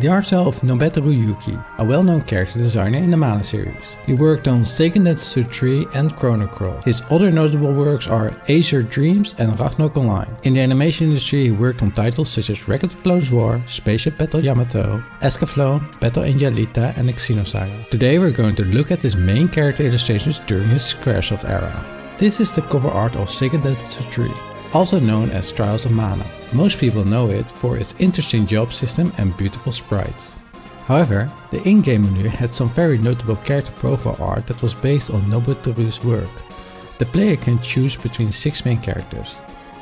The art style of Nobuteru Yuki, a well-known character designer in the Mana series. He worked on Seiken Densetsu 3 and Chrono Cross. His other notable works are Azure Dreams and Ragnarok Online. In the animation industry he worked on titles such as Record of Lodoss War, Spaceship Battle Yamato, Escaflowne, Battle Angel Alita and Xenosaga. Today we're going to look at his main character illustrations during his Squaresoft era. This is the cover art of Seiken Densetsu 3 also known as Trials of Mana. Most people know it for its interesting job system and beautiful sprites. However, the in-game menu had some very notable character profile art that was based on Nobuteru's work. The player can choose between 6 main characters.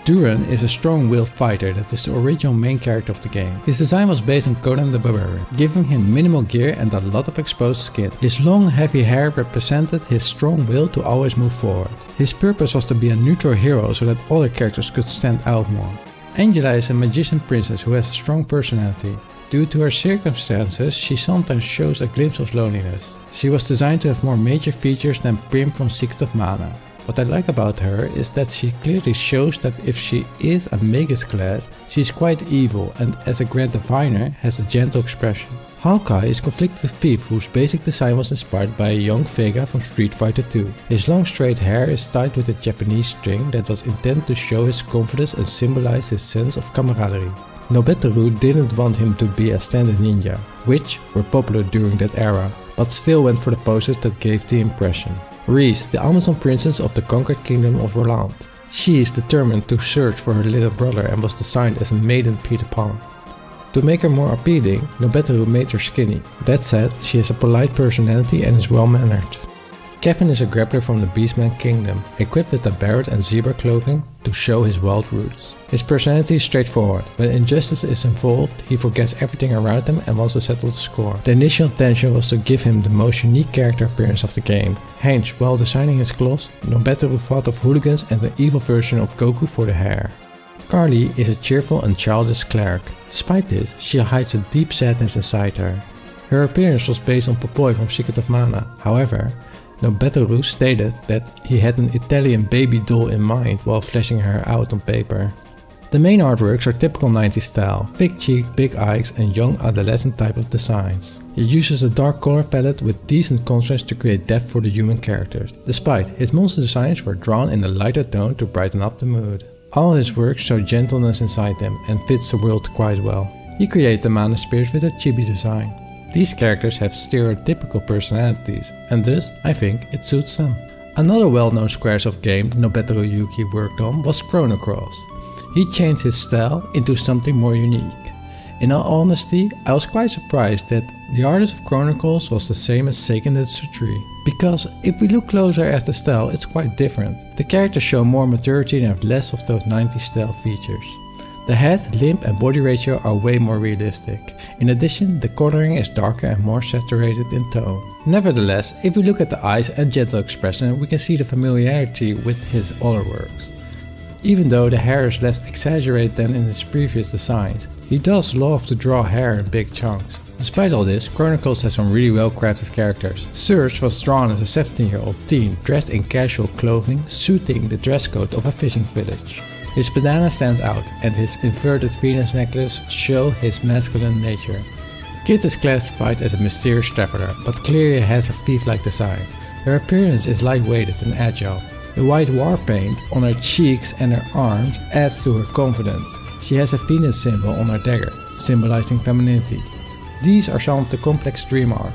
Duran is a strong-willed fighter that is the original main character of the game. His design was based on Conan the Barbarian, giving him minimal gear and a lot of exposed skin. His long heavy hair represented his strong will to always move forward. His purpose was to be a neutral hero so that other characters could stand out more. Angela is a magician princess who has a strong personality. Due to her circumstances, she sometimes shows a glimpse of loneliness. She was designed to have more major features than Prim from Secret of Mana. What I like about her is that she clearly shows that if she is a Magus class, she's quite evil and as a Grand Diviner has a gentle expression. Hawkeye is conflicted thief whose basic design was inspired by a young Vega from Street Fighter 2. His long straight hair is tied with a Japanese string that was intended to show his confidence and symbolize his sense of camaraderie. Nobuteru didn't want him to be a standard ninja, which were popular during that era, but still went for the poses that gave the impression. Riesz, the Amazon princess of the conquered kingdom of Roland. She is determined to search for her little brother and was designed as a maiden Peter Pan. To make her more appealing, Nobuteru made her skinny. That said, she has a polite personality and is well mannered. Kevin is a grappler from the Beastman Kingdom, equipped with a barret and zebra clothing to show his wild roots. His personality is straightforward. When injustice is involved, he forgets everything around him and wants to settle the score. The initial intention was to give him the most unique character appearance of the game. Hence, while designing his claws, Nobuteru thought of hooligans and the evil version of Goku for the hair. Carlie is a cheerful and childish cleric. Despite this, she hides a deep sadness inside her. Her appearance was based on Popoi from Secret of Mana. However, Nobuteru stated that he had an Italian baby doll in mind while fleshing her out on paper. The main artworks are typical 90s style, thick cheek, big eyes and young adolescent type of designs. He uses a dark color palette with decent contrast to create depth for the human characters, despite his monster designs were drawn in a lighter tone to brighten up the mood. All his works show gentleness inside them and fits the world quite well. He created the mana spirits with a chibi design. These characters have stereotypical personalities, and thus I think it suits them. Another well-known Squaresoft game Nobuteru Yuki worked on was Chrono Cross. He changed his style into something more unique. In all honesty, I was quite surprised that the artist of Chrono Cross was the same as Seiken 3. Because if we look closer at the style, it's quite different. The characters show more maturity and have less of those 90s style features. The head, limb and body ratio are way more realistic. In addition, the coloring is darker and more saturated in tone. Nevertheless, if we look at the eyes and gentle expression, we can see the familiarity with his other works. Even though the hair is less exaggerated than in his previous designs, he does love to draw hair in big chunks. Despite all this, Chrono Cross has some really well crafted characters. Serge was drawn as a 17 year old teen dressed in casual clothing, suiting the dress code of a fishing village. His bandana stands out and his inverted Venus necklace show his masculine nature. Kit is classified as a mysterious traveler, but clearly has a thief-like design. Her appearance is lightweighted and agile. The white war paint on her cheeks and her arms adds to her confidence. She has a Venus symbol on her dagger, symbolizing femininity. These are some of the complex dream art.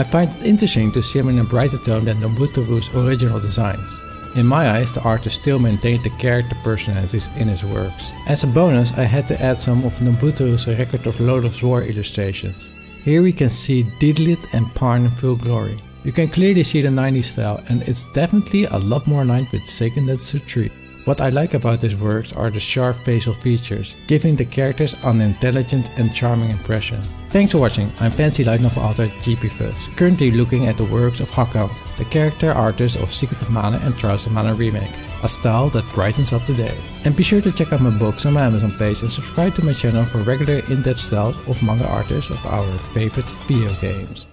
I find it interesting to see them in a brighter tone than Nobuteru's original designs. In my eyes, the artist still maintained the character personalities in his works. As a bonus, I had to add some of Nobuteru's Record of Lodoss War illustrations. Here we can see Deedlit and Parn in full glory. You can clearly see the 90s style and it's definitely a lot more aligned with Seiken Densetsu 3. What I like about his works are the sharp facial features, giving the characters an intelligent and charming impression. Thanks for watching, I'm Fancy Light Novel author GP Fuzz, currently looking at the works of HACCAN, the character artist of Secret of Mana and Trials of Mana Remake, a style that brightens up the day. And be sure to check out my books on my Amazon page and subscribe to my channel for regular in-depth styles of manga artists of our favorite video games.